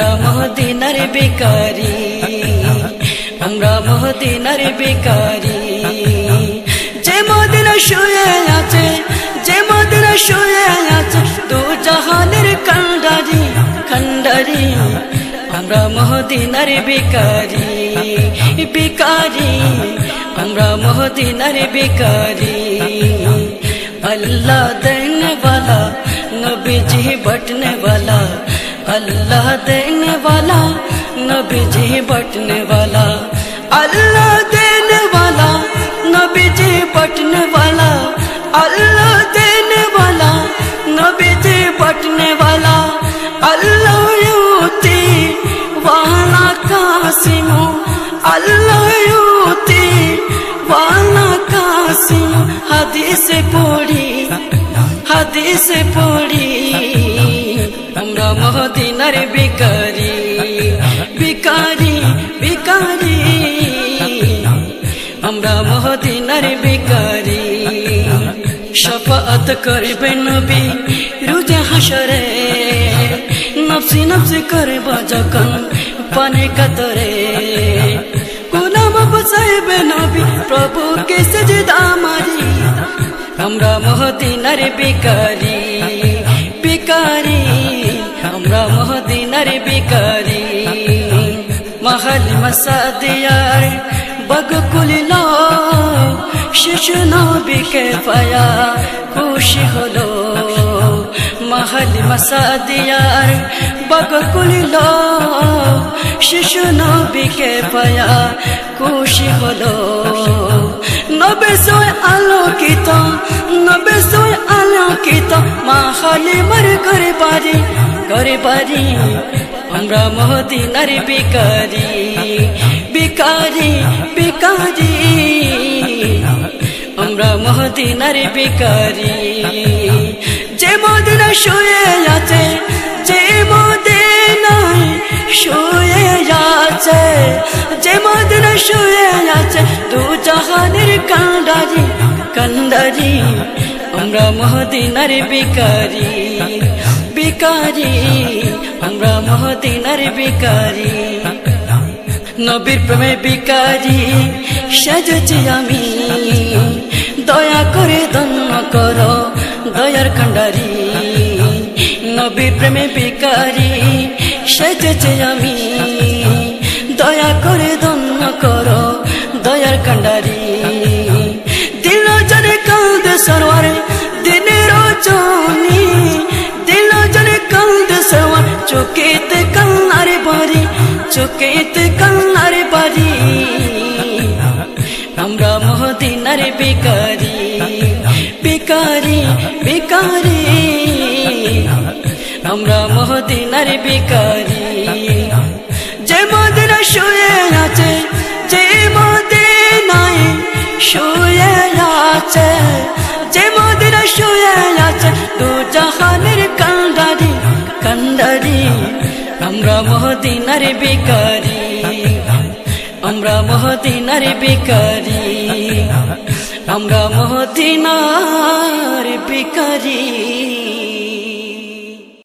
আমরা মহদিনার বেকারি আমরা মহদিনার বেকারি যে মদিনা শুয়ে আছে যে মদিনা শুয়ে আছে দু জাহানের কান্ডারি কান্ডারি আমরা মহদিনার বেকারি বেকারি আমরা মহদিনার বেকারি আল্লাহ দেন বালা নবীজি বটনে বালা अल्लाह देने वाला नबी जी बटने वाला। अल्लाह देने वाला नबी जी बटने वाला। अल्लाह देने वाला नबी जी बटने वाला। अल्लाह युती वाला कासिमो। अल्लाह युती वाला कासिमो। हदीस पूरी हदीस पूरी বিকারি বিকারি বিকারি। আমরা মহদিনার বিকারি। শফাত করবে নবী রুজে হাসরে। নফসি নফসি করবা যখন পানে কাতরে। গুলাম বসাইবে নবী প্রভু কে সজদা মারি। আমরা মহদিনার বিকারি। মহদিনার বিকারি মহল মসাদিয়ার বগ কুলিল শিশু নবীকে পায়া খুশি হলো মহল মসাদিয়ার বগ কুলিল শিশু নবীকে পায়া খুশি হলো নবে সোয় আলোকিত নবে সোয় আলোকিত মা হালিমার করে পারি করে পারি, আমরা মহদিনার বিকারি বিকারি বিকারি আমরা মহদিনার বিকারি যে মদিনা শুয়ে আছে, যে মদিনায় শুয়ে আছে, যে মদিনা শুয়ে আছে, দু জাহানের কান্ডারি কান্ডারি। আমরা মহদিনার বিকারি বিকারি আমরা মহদিনার বিকারি। নবীর প্রেমে বিকারি, সাজছি আমি। দয়া করে দন্য করো দয়ার কান্ডারি নবীর প্রেমে বিকারি, সেজেছে আমি। দয়া করে দন্য করো দয়ার কান্ডারি চোখেতে কান্নারে বাড়ি আমরা মহদিনার বেকারি বেকারি বেকারি আমরা মহদিনার বেকারি যে মদিনা শুয়ে আছে যে মদিনায় শুয়ে আছে যে মদিনা শুয়ে আছে দু জাহানের কান্ডারি কান্ডারি আমরা মহদিনার বেকারি আমরা মহদিনার বেকারি আমরা মহদিনার বেকারি